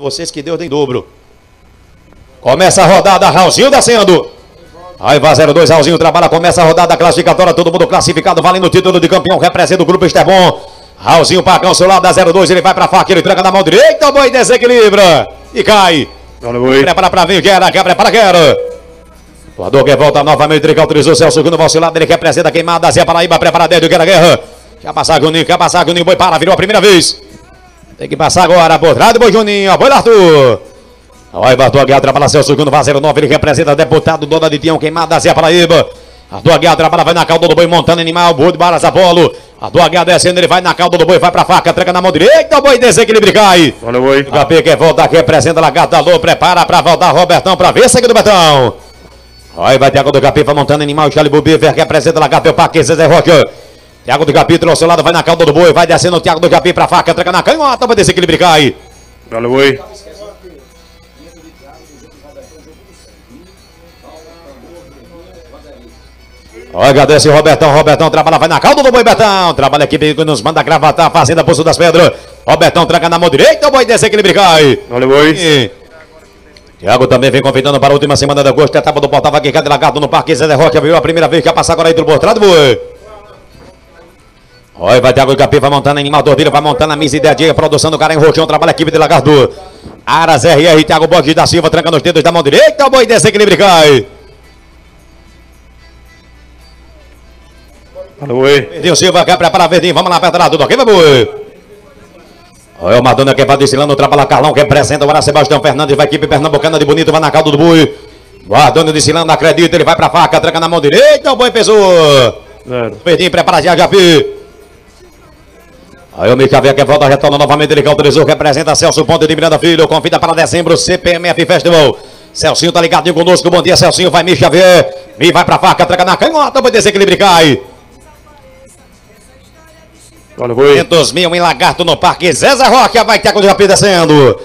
Vocês que Deus tem dobro. Começa a rodada, Raulzinho descendo. Aí vai 02, Raulzinho trabalha, começa a rodada classificatória, todo mundo classificado, valendo o título de campeão, representa o grupo Esterbon. Raulzinho Pacão, seu lado da 02, ele vai pra faca, ele tranca na mão direita, o boi desequilibra e cai. Prepara pra vir, quer, quer, prepara, quer. Voador que volta novamente, ele autorizou Celso segundo vacilado, ele representa a queimada, Zé Paraíba, prepara dentro, quer a guerra. Quer passar Juninho, quer passar Juninho, boi para, virou a primeira vez. Tem que passar agora por trás do boi Juninho, boi Arthur. Olha, Arthur Aguiar trabalha seu segundo, vai 09, ele representa deputado, dona de Tião, queimada, Zé Paraíba. Arthur Aguiar trabalha, vai na cauda do boi, montando animal, boi de Baras Apolo. Arthur Aguiar descendo, ele vai na cauda do boi, vai pra faca, tranca na mão direita, o boi desequilibra e cai. Olha boi. O Capê quer voltar, representa Lagarto Alô, prepara pra voltar Robertão pra ver, segue do Betão. Aí vai Thiago do Capê, vai montando animal, Charlie Bubiver, representa Lagarto, o Paque, Zezé Rocha. Thiago do Capê, trouxe o lado, vai na cauda do boi, vai descendo o Thiago do Capê pra faca, tranca na canhota, vai desequilibra e cai. Olha boi. Olha, agradece o Robertão, Robertão trabalha, vai na cauda do boi Betão. Trabalha aqui, que nos manda gravatar, fazenda Poço das Pedras. Robertão tranca na mão direita, o boi desequilibra e cai. Olha boi. E... Thiago também vem convidando para a última semana de agosto. Etapa do Portal Vague de Lagarto no Parque Zé Rocha. Viu a primeira vez que ia passar agora aí do Portrado, boi. Olha, vai Thiago Capim, vai montando animal Tordilho, vai montando a misa e dia, produção do cara em roxão, trabalha a equipe de Lagarto. Aras RR, Thiago Borges da Silva, tranca nos dedos da mão direita, o boi desequilibra e cai. Olha boi. Verdinho Silva quer preparar Verdinho, vamos lá lá, tudo ok, meu boi? Olha o Madonna que vai desfilando, trabalha Carlão, que representa agora Sebastião Fernandes, vai equipe pernambucana de bonito, vai na caldo do boi. Guardando desfilando, acredita, ele vai pra faca, tranca na mão direita, o boi pesou. Verdinho prepara já, Japi. Aí o Micavel que volta, retorna novamente, ele que autorizou, representa Celso Ponte de Miranda Filho, convida para dezembro, CPMF Festival. Celcinho tá ligadinho conosco, bom dia Celcinho, vai Mi Xavier, Mi vai pra faca, tranca na canhota, vai desequilíbrio e cai. Olha boi. 500 mil em lagarto no parque. Zezé Rocha vai ter com o Japi descendo.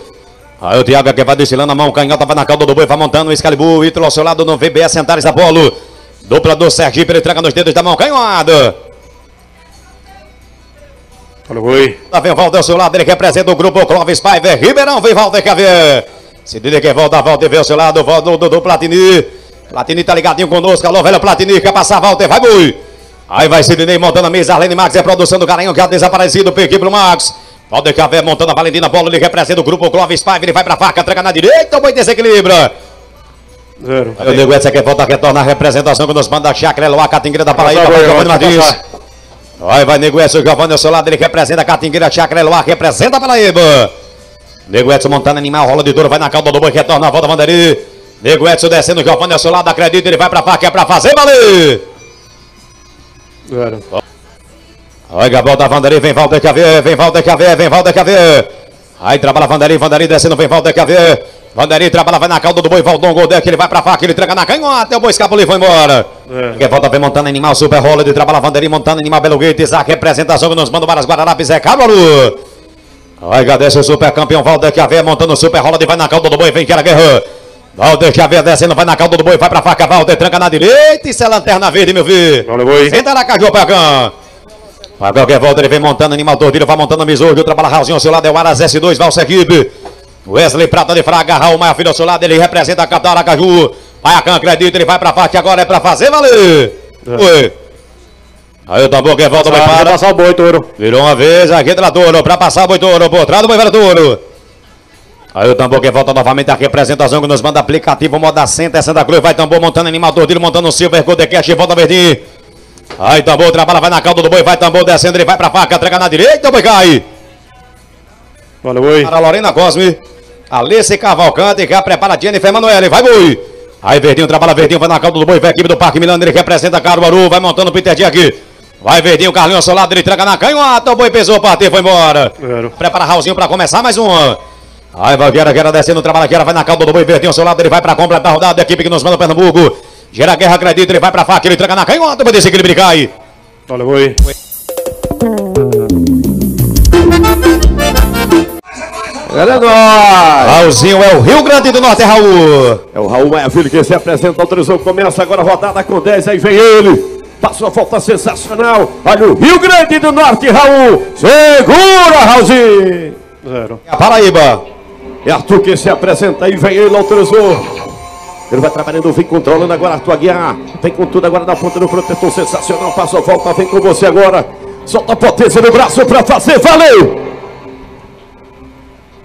Aí o Thiago que vai desfilando a mão, canhota vai na calda do boi, vai montando o Excalibur, Ítalo ao seu lado no VBS Centares Apolo. Dupla do Sergipe, ele traga nos dedos da mão, canhota. Olha boi. Lá vem o Valder ao seu lado, ele representa o grupo Clóvis Paiva, Ribeirão, vem Valder Cavier. Se dele que volta, Valder vem ao seu lado, do, do, do Platini. Platini tá ligadinho conosco, alô, velho Platini, quer passar, Valder, vai boi. Aí vai Sidney montando a mesa, Arlene Max é produção do Carinho, que é desaparecido, peguei pro Max. Valder Cavé montando a Valentina Bola, ele representa o grupo Clóvis Paiva, ele vai pra faca, tranca na direita, o boi desequilibra. Zero. Aí o Nego Edson que volta, retorna a representação que nos manda a Chácara Eloá, Catingueira da Paraíba, vai Giovanni Martins. Aí vai Nego Edson, Giovanni ao seu lado, ele representa a Catingueira, Chácara Eloá, representa a Paraíba. Nego Edson montando animal, rola de duro, vai na calda do boi, retorna a volta, Vanderi. Nego Edson descendo, Giovanni ao seu lado, acredita, ele vai pra faca, é pra fazer valer. Zero. Aí Gabriel da Vanderi, vem Valder Cavier, vem Valder Cavier, vem Valder Cavier. Aí trabalha Vanderi, Vanderi descendo, vem Valder Cavier. Vanderi trabalha, vai na calda do boi, Valdon Goldec, ele vai pra faca, ele tranca na canhota, o boi escapou e foi embora. É. Quem volta vem montando animal, super rola de trabalha Vanderi, montando animal Belo Gates, a representação que nos manda para as Guararapes é Cábalo. Aí agradece o super campeão Valder Cavier, montando o super rola de vai na calda do boi, vem que era guerra. Valder Cavier descendo, vai na calda do boi, vai pra faca, Valder tranca na direita, isso é lanterna verde, meu filho. Olha boi. Senta na caju, Pacão. A qualquer volta ele vem montando animal tordilho, vai montando misojo, trabalha Raulzinho ao seu lado, é o Aras S2, Valsa Equipe. Wesley Prata de Fraga, Raul Maia Filho ao seu lado, ele representa a capital Aracaju. Vai a Can, acredita, ele vai pra parte agora, é pra fazer valer. Foi. Aí o tambor que volta, vai Vai para. passar o boi, touro. Virou uma vez aqui da touro, pra passar o boi touro, por trás do boi velho touro. Aí o tambor que volta novamente a representação que nos manda aplicativo Moda Center Santa Cruz. Vai tambor montando animal tordilho, montando o Silver Gold Cash, volta verdinho. Aí tambor trabalha, vai na calda do boi, vai tambor descendo, ele vai pra faca, entrega na direita, o boi cai. Olha boi. Para Lorena Cosme, Alice Cavalcante, já prepara Jennifer Manoel, vai boi. Aí Verdinho trabalha, Verdinho vai na calda do boi, vai a equipe do Parque Milano, ele representa Caruaru, vai montando o Peter aqui. Vai Verdinho, Carlinhos ao seu lado, ele entrega na canhota, o boi pesou, partiu, foi embora. Zero. Prepara Raulzinho pra começar mais uma. Aí vai Guerra, Guerra descendo, trabalha Guerra, vai na calda do boi, Verdinho ao seu lado, ele vai pra completar a rodada da equipe que nos manda o Pernambuco. Gera Guerra, acredita, ele vai pra faca, ele entrega na canhota, descer que ele cai. Olha. É nóis! Raulzinho é o Rio Grande do Norte, é Raul. É o Raul Maia Filho que se apresenta, autorizou, começa agora a rodada com 10, aí vem ele. Passa uma volta sensacional. Olha o Rio Grande do Norte, Raul. Segura, Raulzinho. Zero. A Paraíba. É Arthur que se apresenta aí, vem ele, autorizou. Ele vai trabalhando, vem controlando agora Arthur Aguiar. Vem com tudo agora na ponta do protetor, sensacional. Passa a volta, vem com você agora. Solta a potência no braço pra fazer, valeu!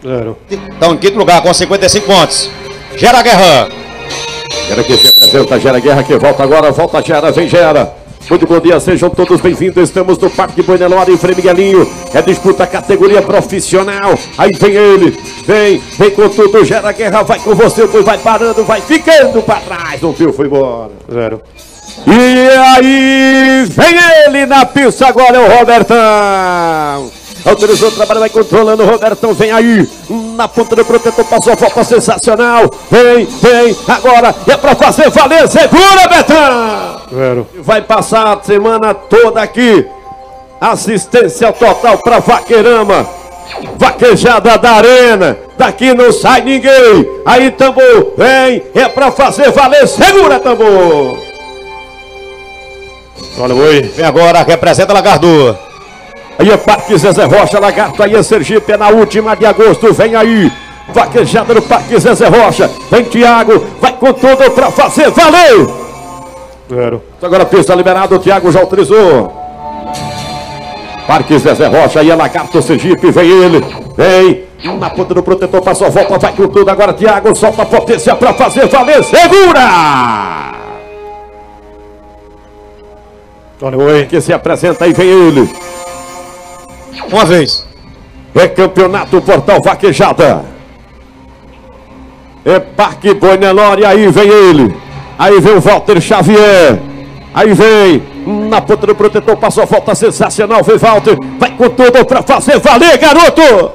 Zero. Então, em quinto lugar, com 55 pontos. Gera Guerra. Gera que se apresenta, Gera Guerra que volta agora, volta Gera, vem Gera. Muito bom dia, sejam todos bem-vindos. Estamos no Parque Boi Nelore, em Frei Miguelinho. É disputa categoria profissional. Aí vem ele, vem, vem com tudo. Gera Guerra, vai com você, vai parando, vai ficando para trás. Não viu, foi embora. Zero. E aí vem ele na pista agora, é o Robertão. Autorizou o trabalho, vai controlando o Robertão, vem aí. Na ponta do protetor, passou a volta sensacional. Vem, vem, agora é pra fazer valer. Segura, Betão! Vai passar a semana toda aqui. Assistência total pra Vaqueirama. Vaquejada da arena. Daqui não sai ninguém. Aí, tambor, vem. É pra fazer valer. Segura, tambor. Olha, boi. Vem agora, representa Lagardo. Aí é Parque Zezé Rocha, Lagarto, aí é Sergipe, é na última de agosto, vem aí. Vaquejada no Parque Zezé Rocha, vem Tiago, vai com tudo pra fazer, valeu! Zero. Agora pista liberada, o Tiago já autorizou. Parque Zezé Rocha, aí é Lagarto, Sergipe, vem ele, vem. Na ponta do protetor, passou a volta, vai com tudo. Agora Tiago solta a potência pra fazer valer, segura! Olha, boi. Que se apresenta aí, vem ele. Uma vez. É campeonato Portal Vaquejada. É Parque Boi Nelore, aí vem ele. Aí vem o Walter Xavier. Aí vem. Na ponta do protetor, passou a volta sensacional. Vem Walter. Vai com tudo pra fazer valer, garoto.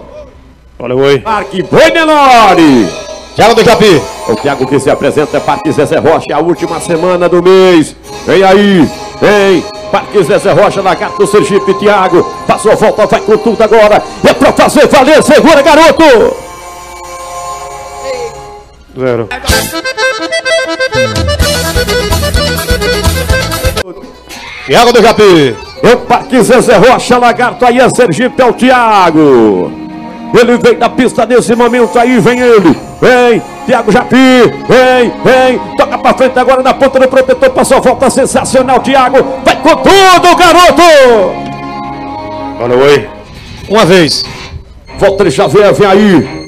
Olha, boi. Parque Boi Nelore. Thiago do Japi. O Thiago que se apresenta é Parque Zezé Rocha, a última semana do mês. Vem aí, vem. Parque Zezé Rocha, Lagarto do Sergipe, Thiago. Passou a volta, vai com tudo agora. É pra fazer valer, segura, garoto. Zero. Thiago do Japi. É Parque Zezé Rocha, Lagarto, aí é Sergipe, é o Thiago. Ele vem da pista nesse momento, aí vem ele. Vem, Thiago Japi, vem, vem. Toca pra frente agora na ponta do protetor, passou a volta sensacional, Thiago. Vai com tudo, garoto. Olha, boi. Uma vez. Walter Xavier, vem aí.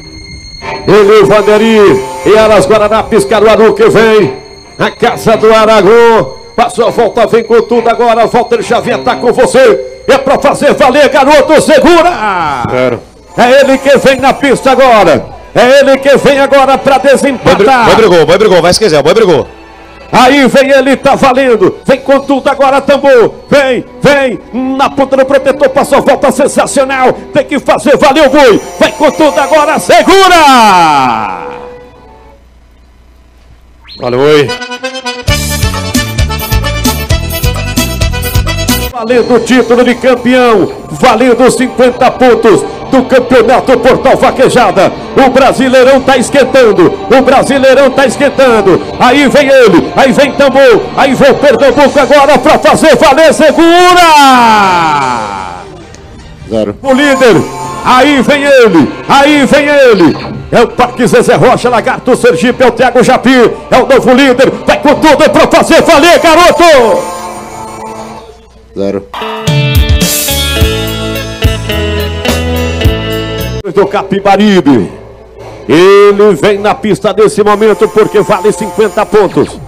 Ele, Vanderi, e Aras Guararapes, Caruaru que vem. A casa do Aragão. Passou a volta, vem com tudo agora. Walter Xavier tá com você. É pra fazer valer, garoto, segura! Zero. É ele que vem na pista agora. É ele que vem agora pra desempatar. boi brigou, boi brigou, vai se quiser, boi brigou. Aí vem ele, tá valendo. Vem com tudo agora, tambor. Vem, vem. Na ponta do protetor, passou volta sensacional. Tem que fazer, valeu, boi. Vai com tudo agora, segura! Olha, boi. Valendo o título de campeão, valendo 50 pontos do Campeonato Portal Vaquejada. O Brasileirão tá esquentando, o Brasileirão tá esquentando. Aí vem ele, aí vem Tambor, aí vem o Pernambuco agora pra fazer valer, segura! Zero. O líder, aí vem ele, aí vem ele. É o Parque Zezé Rocha, Lagarto Sergipe, é o Thiago Japi, é o novo líder. Vai com tudo pra fazer valer, garoto! Zero. Do Capibaribe. Ele vem na pista nesse momento porque vale 50 pontos.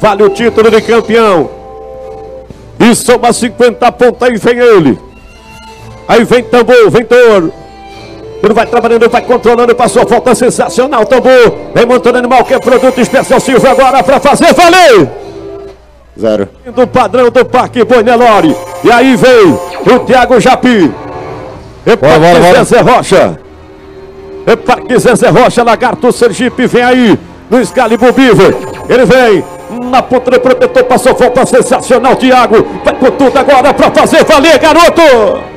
Vale o título de campeão. E soma 50 pontos. Aí vem ele. Aí vem tambor, vem touro. Ele vai trabalhando, vai controlando, passou a volta sensacional, tambor. Vem montando animal que é produto especial Silvio agora para fazer valer. Zero. Do padrão do Parque Boi Nelore. E aí vem o Thiago Japi. Bora, bora, bora. Zezé Rocha. Parque Zezé Rocha, Lagarto Sergipe, vem aí no Excalibur Beaver. Ele vem na ponta do protetor, passou volta sensacional, Thiago. Vai com tudo agora pra fazer valer, garoto.